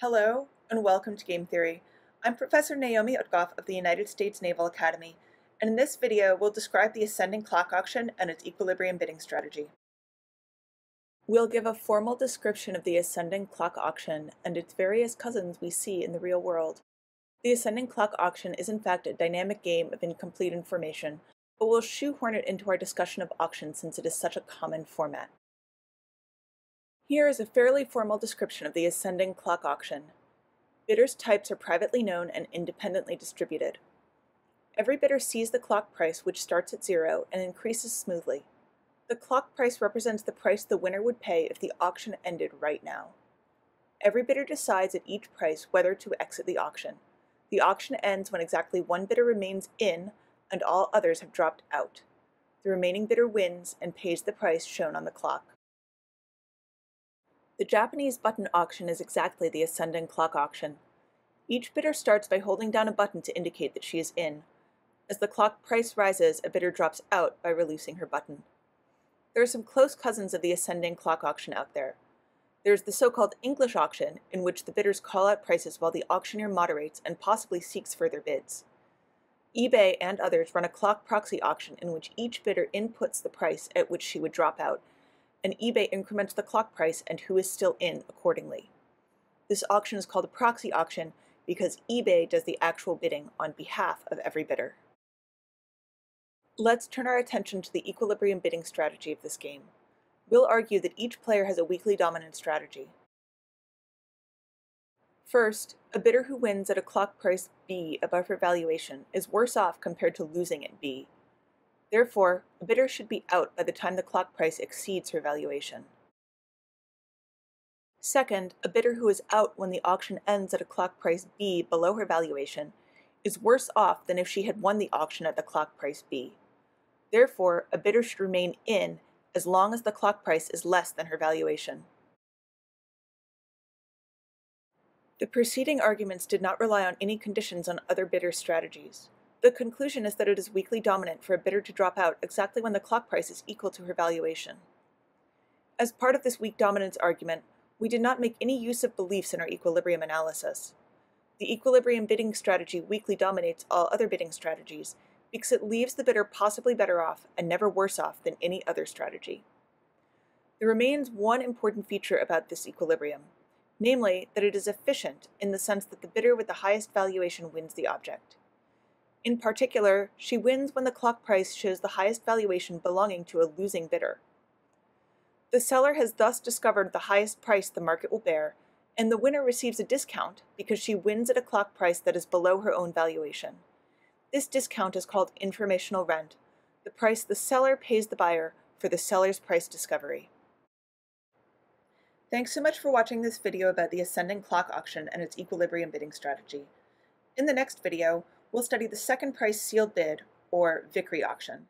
Hello, and welcome to Game Theory. I'm Professor Naomi Utgoff of the United States Naval Academy, and in this video we'll describe the ascending clock auction and its equilibrium bidding strategy. We'll give a formal description of the ascending clock auction and its various cousins we see in the real world. The ascending clock auction is in fact a dynamic game of incomplete information, but we'll shoehorn it into our discussion of auctions since it is such a common format. Here is a fairly formal description of the ascending clock auction. Bidders' types are privately known and independently distributed. Every bidder sees the clock price, which starts at zero and increases smoothly. The clock price represents the price the winner would pay if the auction ended right now. Every bidder decides at each price whether to exit the auction. The auction ends when exactly one bidder remains in and all others have dropped out. The remaining bidder wins and pays the price shown on the clock. The Japanese button auction is exactly the ascending clock auction. Each bidder starts by holding down a button to indicate that she is in. As the clock price rises, a bidder drops out by releasing her button. There are some close cousins of the ascending clock auction out there. There's the so-called English auction, in which the bidders call out prices while the auctioneer moderates and possibly seeks further bids. eBay and others run a clock proxy auction in which each bidder inputs the price at which she would drop out, and eBay increments the clock price and who is still in accordingly. This auction is called a proxy auction because eBay does the actual bidding on behalf of every bidder. Let's turn our attention to the equilibrium bidding strategy of this game. We'll argue that each player has a weakly dominant strategy. First, a bidder who wins at a clock price B above her valuation is worse off compared to losing at B Therefore, a bidder should be out by the time the clock price exceeds her valuation. Second, a bidder who is out when the auction ends at a clock price B below her valuation is worse off than if she had won the auction at the clock price B. Therefore, a bidder should remain in as long as the clock price is less than her valuation. The preceding arguments did not rely on any conditions on other bidder strategies. The conclusion is that it is weakly dominant for a bidder to drop out exactly when the clock price is equal to her valuation. As part of this weak dominance argument, we did not make any use of beliefs in our equilibrium analysis. The equilibrium bidding strategy weakly dominates all other bidding strategies because it leaves the bidder possibly better off and never worse off than any other strategy. There remains one important feature about this equilibrium, namely that it is efficient in the sense that the bidder with the highest valuation wins the object. In particular, she wins when the clock price shows the highest valuation belonging to a losing bidder. The seller has thus discovered the highest price the market will bear, and the winner receives a discount because she wins at a clock price that is below her own valuation. This discount is called informational rent, the price the seller pays the buyer for the seller's price discovery. Thanks so much for watching this video about the ascending clock auction and its equilibrium bidding strategy. In the next video, we'll study the second price sealed bid, or Vickrey auction.